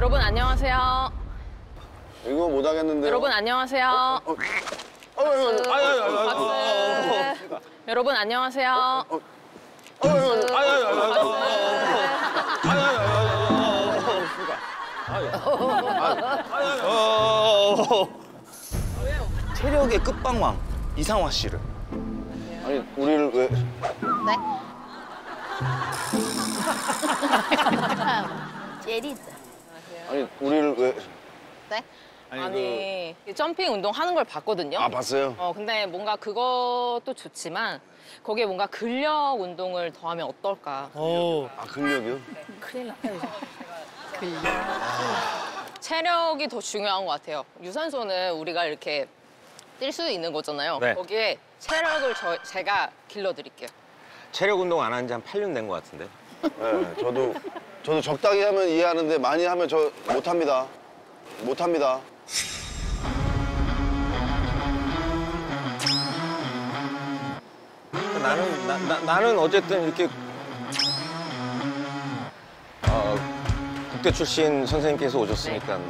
여러분 안녕하세요. 이거 못 하겠는데요. 여러분 안녕하세요. 어, 어, 어, 어, 아유, 아유, 아유, 박수. 여러분 안녕하세요. 어, 어, 어. 어. 체력의 끝방왕 이상화 씨를 아니 우리를 왜? 네? 제리다. 아니 우리를 왜? 네? 아니, 점핑 운동 하는 걸 봤거든요. 아 봤어요. 어 근데 뭔가 그것도 좋지만 거기에 뭔가 근력 운동을 더하면 어떨까? 아 근력이요? 큰일 났다. 체력이 더 중요한 것 같아요. 유산소는 우리가 이렇게 뛸 수 있는 거잖아요. 네. 거기에 체력을 저, 제가 길러드릴게요. 체력 운동 안 한 지 한 8년 된 것 같은데 네, 저도 저도 적당히 하면 이해하는데 많이 하면 저 못합니다. 못합니다. 나는 나, 나, 나는 어쨌든 이렇게 어, 국대 출신 선생님께서 오셨으니까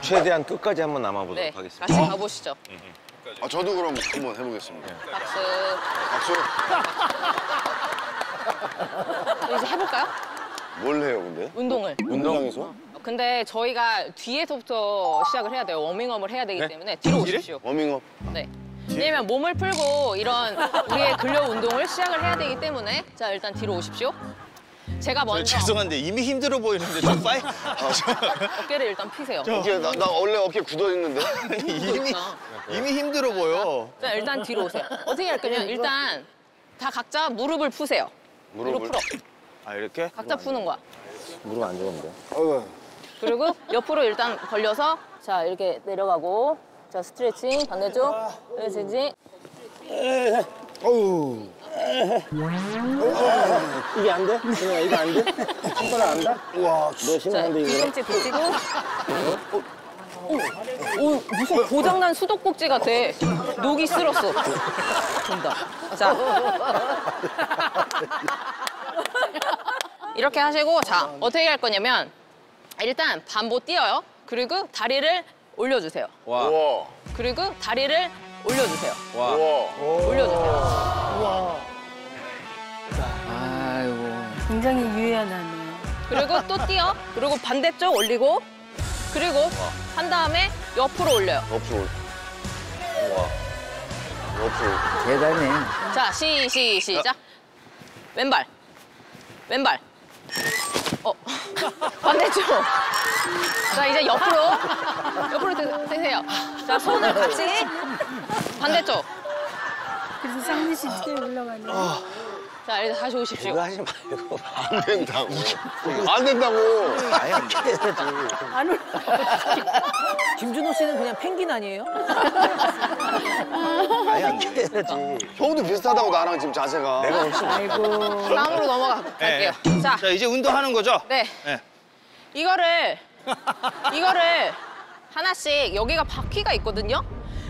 최대한 끝까지 한번 남아보도록 네, 하겠습니다. 같이 가보시죠. 아 저도 그럼 한번 해보겠습니다. 박수. 박수. 이제 해볼까요? 뭘 해요 근데? 운동을. 운동장에서? 근데 저희가 뒤에서부터 시작을 해야 돼요. 워밍업을 해야 되기 네? 때문에 뒤로 오십시오. 워밍업. 네. 왜냐면 몸을 풀고 이런 우리의 근력 운동을 시작을 해야 되기 때문에 자 일단 뒤로 오십시오. 제가 먼저 죄송한데 이미 힘들어 보이는데 좀 파이 어깨를 일단 피세요. 어깨 나, 나 원래 어깨 굳어 있는데. 이미. 이미 힘들어 보여. 자 일단 뒤로 오세요. 어떻게 할 거냐면 일단 다 각자 무릎을 푸세요. 무릎 무릎을. 풀어. 아 이렇게? 각자 푸는 거야. 무릎 안 좋은데. 어, 그리고 옆으로 일단 벌려서 자 이렇게 내려가고 자 스트레칭 반대쪽 스트레칭 어우. 이게 안 돼? 그냥 이거 안 돼? 손가락 안 돼? 와. 너자 심한데 이거? 뒤꿈치 붙이고 오, 오 무슨 고장난 수도꼭지 같아 녹이 쓸었어 된다 자 이렇게 하시고 자 어떻게 할 거냐면 일단 반보 뛰어요 그리고 다리를 올려주세요 와, 우와. 그리고 다리를 올려주세요 와. 우와. 올려주세요 굉장히 유연하네. 그리고 또 뛰어 그리고 반대쪽 올리고 그리고 한 다음에 옆으로 올려요 옆으로. 올- 우와. 옆으로. 대단해. 자, 시, 시, 시작. 왼발. 왼발. 어. 반대쪽. 자, 이제 옆으로. 옆으로 드, 드세요. 자, 손을 같이. 반대쪽. 그래서 상민 씨 뒤에 올라가네. 자, 이제 다시 오십시오. 이거 하지 말고. 안 된다고. 안 된다고. 아예 안 돼. 안 올라. 김준호 씨는 그냥 펭귄 아니에요? 아예 안 돼. 형도 비슷하다고 나랑 지금 자세가. 내가 훨씬 아이고. 다음으로 넘어갈게요. 자, 자 이제 운동하는 거죠? 네. 네. 이거를, 이거를 하나씩 여기가 바퀴가 있거든요?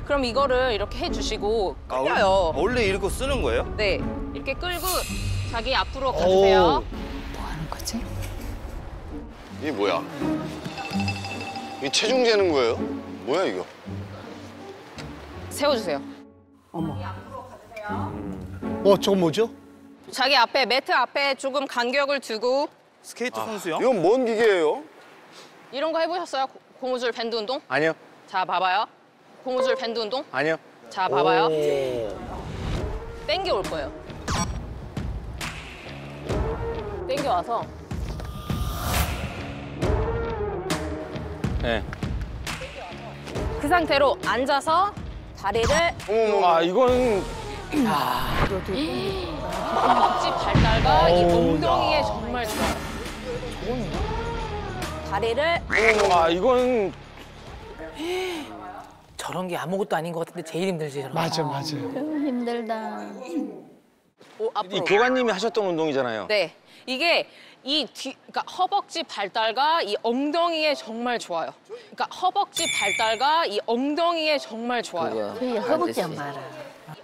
그럼 이거를 이렇게 해주시고 아, 원- 끌려요. 원래 이렇게 쓰는 거예요? 네. 이렇게 끌고 자기 앞으로 가주세요. 이게 뭐야? 이 체중 재는 거예요? 뭐야 이거? 세워주세요. 어, 저건 뭐죠? 자기 앞에 매트 앞에 조금 간격을 두고 스케이트 선수요? 이건 뭔 기계예요? 이런 거 해보셨어요? 고- 고무줄 밴드 운동? 아니요, 자 봐봐요. 고무줄 밴드 운동? 아니요. 자 봐봐요. 땡겨 올 거예요. 땡겨 와서 네. 그 상태로 앉아서 다리를 아, 이건 허벅지 발달과 이 엉덩이에 정말 좋아요. 다리를 아, 이건 저런 게 아무것도 아닌 것 같은데 제일 힘들지. 저런 거. 맞아, 맞아요. 힘들다. 오, 이 앞으로. 교관님이 하셨던 운동이잖아요. 네, 이게 이 뒤, 그러니까 허벅지 발달과 이 엉덩이에 정말 좋아요. 그러니까 허벅지 발달과 이 엉덩이에 정말 좋아요. 그게 허벅지 안 말아.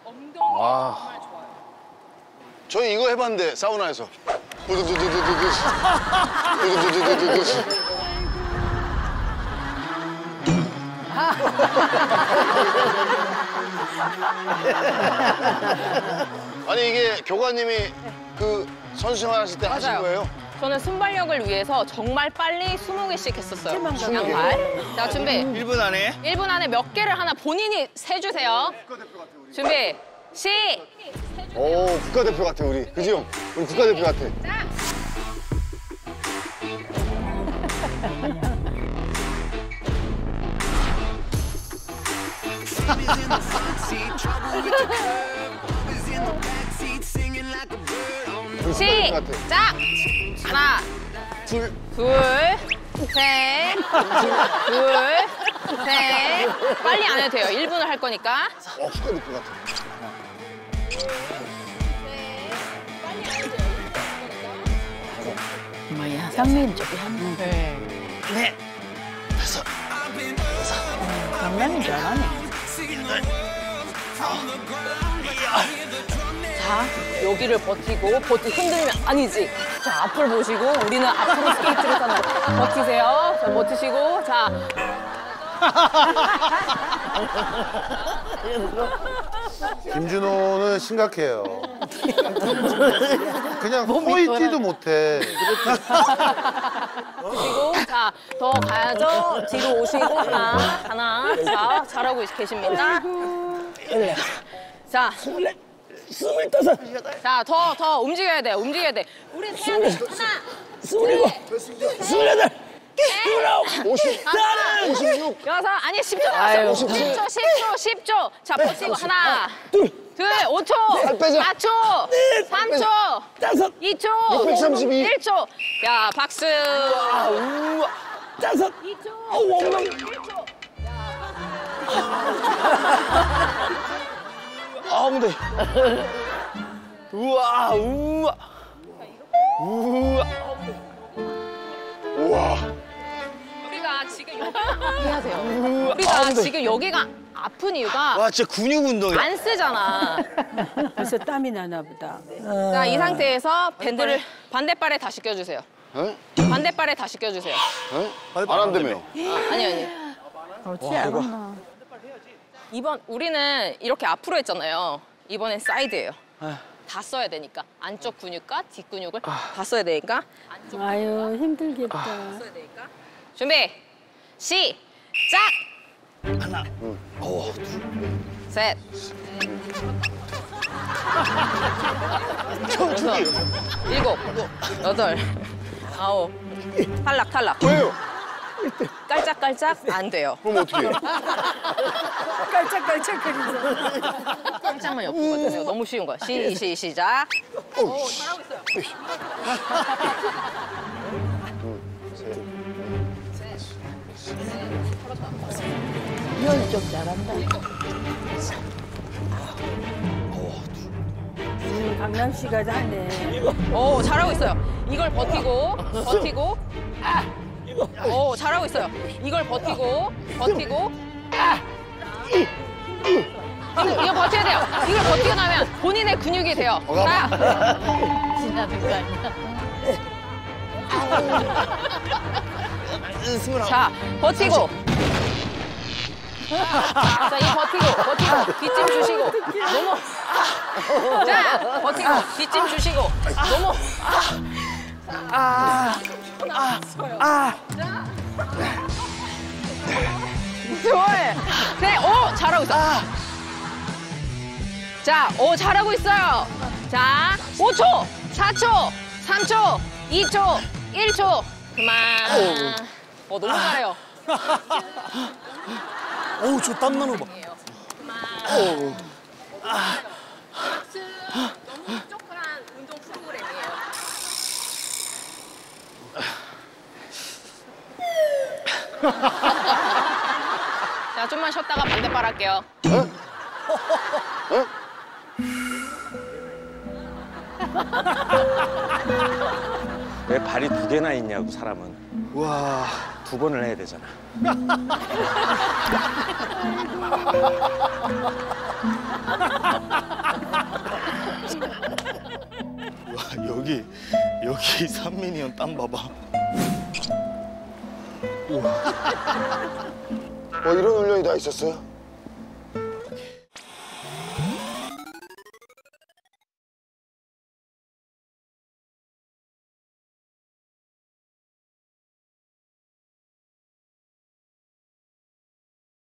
엉덩이에 아. 정말 좋아요. 저희 이거 해봤는데 사우나에서. 아니 이게 교관님이 그 선수 생활 하실 때 하신 거예요? 저는 순발력을 위해서 정말 빨리 20개씩 했었어요. 양발. 자, 준비. 1분 안에 1분 안에 몇 개를 하나 본인이 세주세요. 준비. 시! 오 국가대표 같아 우리 그지 형? 우리 국가대표 같아 시작! 하나, 둘 둘, 셋, 둘, 셋. 빨리 안 해도 돼요. 1분을 할 거니까. 어, 국가대표 같아 뭐야, 상민 쪽이 한 번. 네. 강남이 잘하네. 자, 여기를 버티고, 버티, 흔들면 아니지. 자, 앞을 보시고, 우리는 앞으로 스케이트를 타는 거. 버티세요. 자, 버티시고, 자. 김준호는 심각해요. 그냥 포이티도 못해. 그리고 자, 더 가야죠. 뒤로 오시고 하나, 하나. 자, 잘하고 계십니다. 자, 자, 더, 더 움직여야 돼. 움직여야 돼. 우리 돼. 하나, 스물일곱, 스물여덟, 오십 하나, 오십육 여섯, 아니 10초 남았어. 10초, 10초, 10초. 자, 버티고 하나, 둘, 둘, 5초, 빼자. 4초, 3초, 2초, 632. 1초. 야, 박수. 짜서 2초. 어우 엉망. 1초. 아 무대. 우와 우와. 우와. 우와 우리가 지금 돼요. 우리가 지금 여기가 아픈 이유가 와 진짜 근육 운동이야. 안 쓰잖아. 벌써 땀이 나나 보다. 자, 이 상태에서 밴드를 반대발에 다시 껴주세요. 에? 반대발에 다시 껴주세요. 에? 안 한다며요 아니, 아니. 어찌 알았나. 이번 우리는 이렇게 앞으로 했잖아요. 이번엔 사이드예요. 다 써야 되니까. 안쪽 근육과 뒷 근육을 다 써야 되니까. 안쪽 아유, 힘들겠다. 써야 되니까. 준비 시작! 하나 셋. 여섯 일곱 여덟 아홉. 탈락 탈락. 왜요? 깔짝깔짝 안 돼요 그럼 어떻게 해요? 깔짝깔짝거리면서. 깜짝만 같아요. 너무 쉬운 거야. 시, 시, 시작. 오, 잘하고 있어요. 이현이 좀 잘한다. 음, 강남 씨가 잘네. 오, 잘하고 있어요. 이걸 버티고, 버티고. 오, 잘하고 있어요. 이걸 버티고, 버티고. 이거, 이거 버텨야 돼요. 이걸 버티고 나면 본인의 근육이 돼요. 자, 지나는 거 아니야? 자, 버티고. 자, 이 버티고, 버티고, 뒷짐 주시고. 너무. 자, 버티고, 뒷짐 주시고. 너무. 둘, 셋, 오, 잘하고 있어. 자, 오, 잘하고 있어요. 자, 5초, 4초, 3초, 2초, 1초. 그만. 어, 너무 잘해요. 어우, 저 땀 나는 거 봐. 박스 너무 조그란 운동 프로그램이에요. 자, 좀만 쉬었다가 반대발 할게요. 왜 발이 두 개나 있냐고 사람은. 와 두 번을 해야 되잖아. 와 여기 여기 산민이 형 땀 봐봐. 뭐 이런 훈련이 다 있었어요?